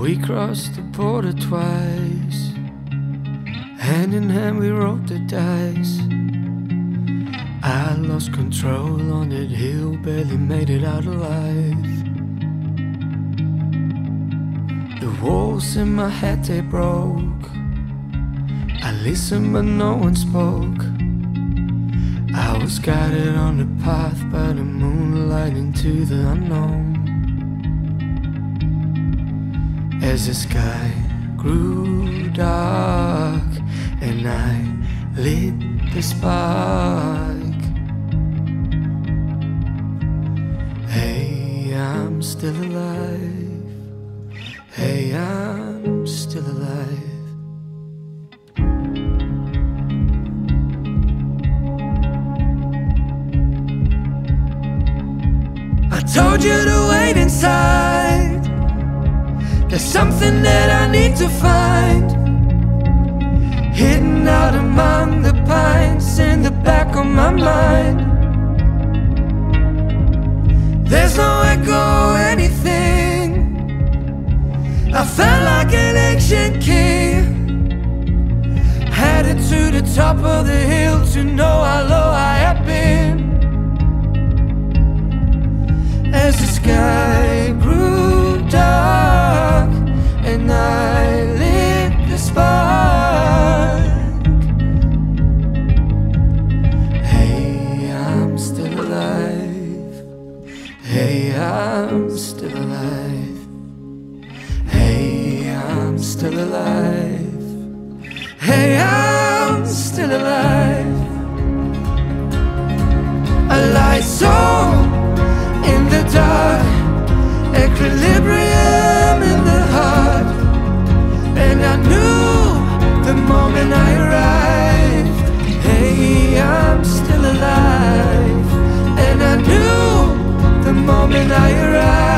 We crossed the border twice. Hand in hand, we rolled the dice. I lost control on that hill, barely made it out alive. The walls in my head, they broke. I listened, but no one spoke. I was guided on the path by the moonlight into the unknown. As the sky grew dark and I lit the spark. Hey, I'm still alive. Hey, I'm still alive. I told you to wait inside. There's something that I need to find. Hidden out among the pines in the back of my mind. There's no echo anything. I felt like an ancient king Headed to the top of the hill to know how low I have been. As the sky Hey, I'm still alive. Hey, I'm still alive. Hey, I'm when I arrive.